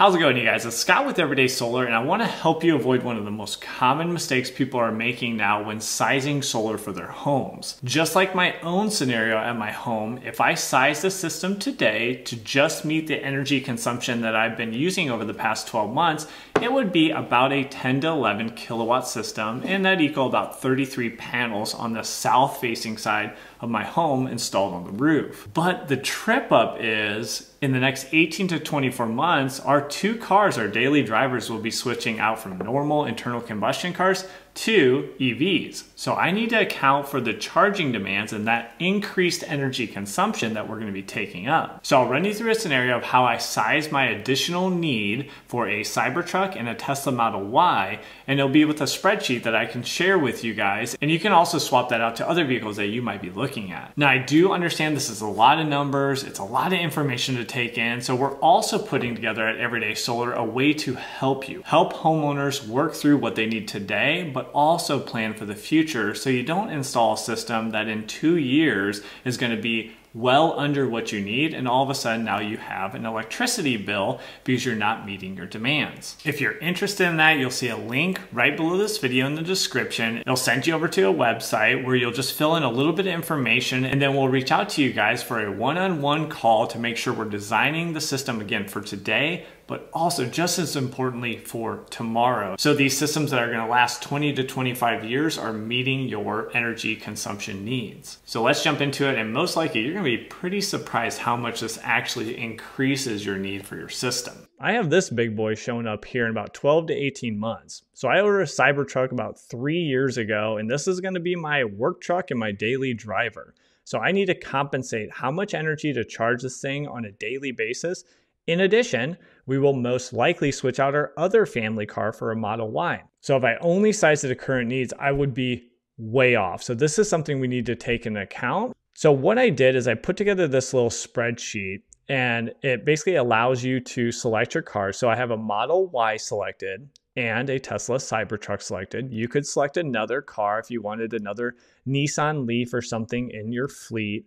How's it going you guys? It's Scott with Everyday Solar and I want to help you avoid one of the most common mistakes people are making now when sizing solar for their homes. Just like my own scenario at my home, if I size the system today to just meet the energy consumption that I've been using over the past 12 months, it would be about a 10 to 11 kilowatt system and that'd equal about 33 panels on the south facing side of my home installed on the roof. But the trip up is in the next 18 to 24 months, our two cars, our daily drivers, will be switching out from normal internal combustion cars to EVs. So I need to account for the charging demands and that increased energy consumption that we're going to be taking up. So I'll run you through a scenario of how I size my additional need for a Cybertruck and a Tesla Model Y, and it'll be with a spreadsheet that I can share with you guys. And you can also swap that out to other vehicles that you might be looking at. Now I do understand this is a lot of numbers, it's a lot of information to take in. So we're also putting together at Everyday Solar a way to help you, help homeowners work through what they need today, but also plan for the future so you don't install a system that in two years is going to be well under what you need and all of a sudden now you have an electricity bill because you're not meeting your demands. If you're interested in that, you'll see a link right below this video in the description. It'll send you over to a website where you'll just fill in a little bit of information and then we'll reach out to you guys for a one-on-one -on -one call to make sure we're designing the system again for today but also just as importantly for tomorrow. So these systems that are gonna last 20 to 25 years are meeting your energy consumption needs. So let's jump into it and most likely you're gonna be pretty surprised how much this actually increases your need for your system. I have this big boy showing up here in about 12 to 18 months. So I ordered a Cybertruck about three years ago and this is gonna be my work truck and my daily driver. So I need to compensate how much energy to charge this thing on a daily basis in addition, we will most likely switch out our other family car for a Model Y. So if I only size it to current needs, I would be way off. So this is something we need to take into account. So what I did is I put together this little spreadsheet and it basically allows you to select your car. So I have a Model Y selected and a Tesla Cybertruck selected. You could select another car if you wanted another Nissan Leaf or something in your fleet.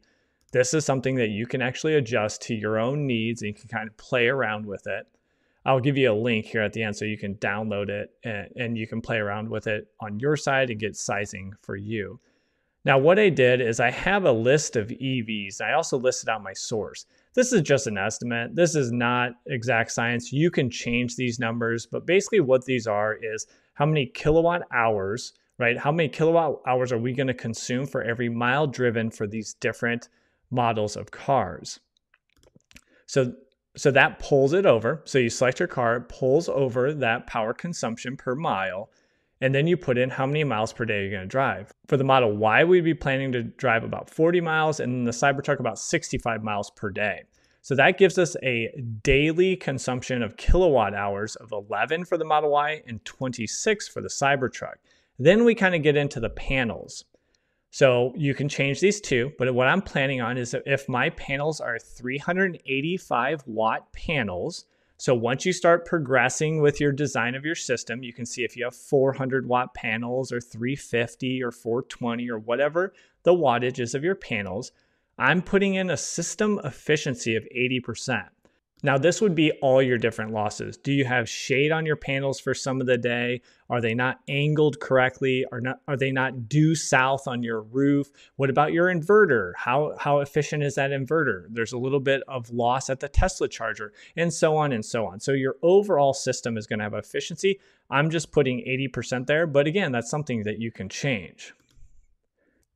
This is something that you can actually adjust to your own needs and you can kind of play around with it. I'll give you a link here at the end so you can download it and, and, you can play around with it on your side and get sizing for you. Now, what I did is I have a list of EVs. I also listed out my source. This is just an estimate. This is not exact science. You can change these numbers, but basically what these are is how many kilowatt hours, right? How many kilowatt hours are we going to consume for every mile driven for these different models of cars. So, so that pulls it over. So you select your car, it pulls over that power consumption per mile, and then you put in how many miles per day you're going to drive. For the Model Y, we'd be planning to drive about 40 miles, and the Cybertruck about 65 miles per day. So that gives us a daily consumption of kilowatt hours of 11 for the Model Y and 26 for the Cybertruck. Then we kind of get into the panels. So you can change these too, but what I'm planning on is if my panels are 385 watt panels, so once you start progressing with your design of your system, you can see if you have 400 watt panels or 350 or 420 or whatever the wattage is of your panels, I'm putting in a system efficiency of 80%. Now, this would be all your different losses. Do you have shade on your panels for some of the day? Are they not angled correctly? Are, not, are they not due south on your roof? What about your inverter? How, how efficient is that inverter? There's a little bit of loss at the Tesla charger, and so on and so on. So, your overall system is going to have efficiency. I'm just putting 80% there, but again, that's something that you can change.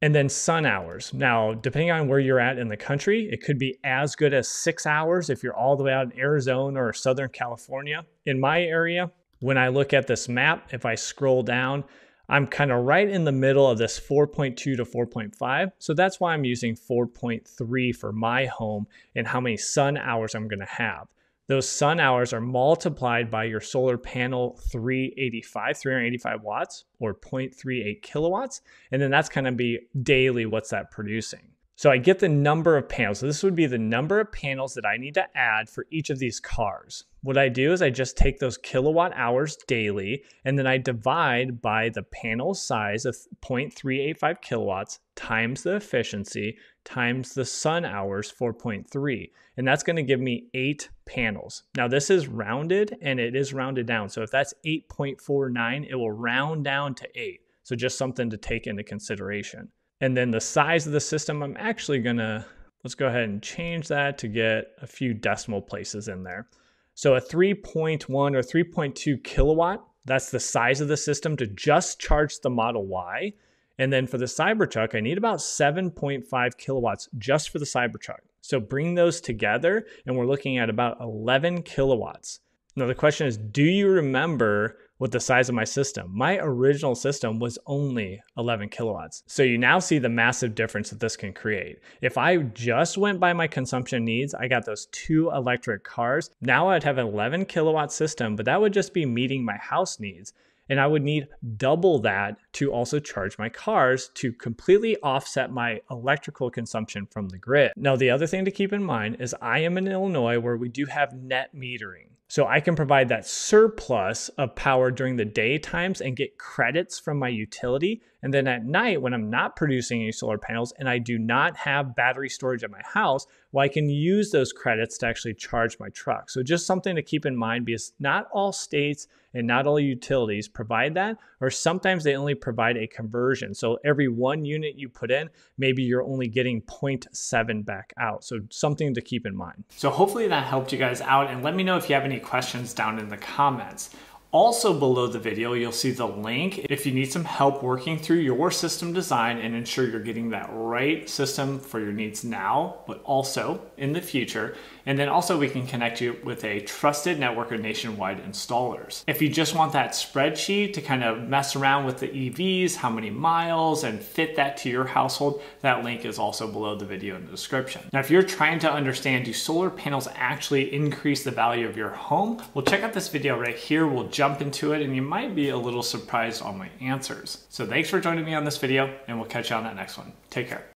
And then sun hours. Now, depending on where you're at in the country, it could be as good as six hours if you're all the way out in Arizona or Southern California. In my area, when I look at this map, if I scroll down, I'm kind of right in the middle of this 4.2 to 4.5. So that's why I'm using 4.3 for my home and how many sun hours I'm going to have those sun hours are multiplied by your solar panel 385, 385 watts or 0.38 kilowatts. And then that's going to be daily what's that producing. So I get the number of panels. So this would be the number of panels that I need to add for each of these cars. What I do is I just take those kilowatt hours daily and then I divide by the panel size of 0.385 kilowatts times the efficiency times the sun hours 4.3 and that's going to give me 8 panels. Now this is rounded and it is rounded down. So if that's 8.49 it will round down to 8. So just something to take into consideration. And then the size of the system, I'm actually gonna, let's go ahead and change that to get a few decimal places in there. So a 3.1 or 3.2 kilowatt, that's the size of the system to just charge the Model Y. And then for the Cybertruck, I need about 7.5 kilowatts just for the Cybertruck. So bring those together and we're looking at about 11 kilowatts. Now the question is, do you remember with the size of my system. My original system was only 11 kilowatts. So you now see the massive difference that this can create. If I just went by my consumption needs, I got those two electric cars. Now I'd have an 11 kilowatt system, but that would just be meeting my house needs. And I would need double that to also charge my cars to completely offset my electrical consumption from the grid. Now, the other thing to keep in mind is I am in Illinois where we do have net metering. So I can provide that surplus of power during the day times and get credits from my utility. And then at night, when I'm not producing any solar panels and I do not have battery storage at my house, well, I can use those credits to actually charge my truck. So just something to keep in mind because not all states and not all utilities provide that, or sometimes they only provide a conversion. So every one unit you put in, maybe you're only getting 0.7 back out. So something to keep in mind. So hopefully that helped you guys out and let me know if you have any questions down in the comments. Also below the video, you'll see the link if you need some help working through your system design and ensure you're getting that right system for your needs now, but also in the future. And then also we can connect you with a trusted network of nationwide installers. If you just want that spreadsheet to kind of mess around with the EVs, how many miles, and fit that to your household, that link is also below the video in the description. Now, if you're trying to understand, do solar panels actually increase the value of your home? Well, check out this video right here. We'll jump into it and you might be a little surprised on my answers. So thanks for joining me on this video and we'll catch you on that next one. Take care.